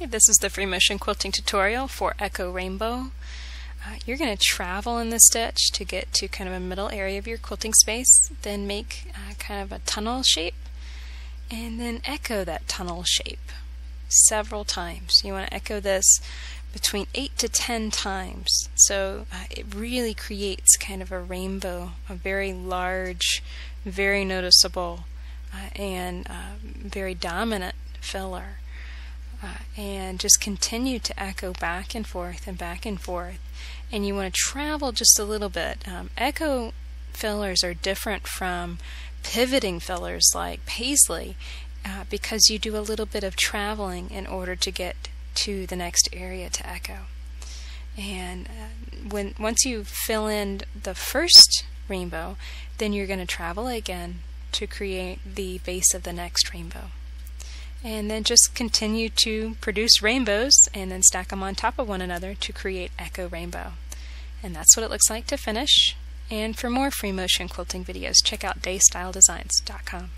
Okay, this is the free motion quilting tutorial for Echo Rainbow. Uh, you're going to travel in the stitch to get to kind of a middle area of your quilting space, then make uh, kind of a tunnel shape, and then echo that tunnel shape several times. You want to echo this between 8 to 10 times. So uh, it really creates kind of a rainbow, a very large, very noticeable, uh, and uh, very dominant filler and just continue to echo back and forth and back and forth. And you want to travel just a little bit. Um, echo fillers are different from pivoting fillers like Paisley uh, because you do a little bit of traveling in order to get to the next area to echo. And uh, when once you fill in the first rainbow, then you're going to travel again to create the base of the next rainbow and then just continue to produce rainbows and then stack them on top of one another to create Echo Rainbow. And that's what it looks like to finish. And for more free motion quilting videos, check out daystyledesigns.com.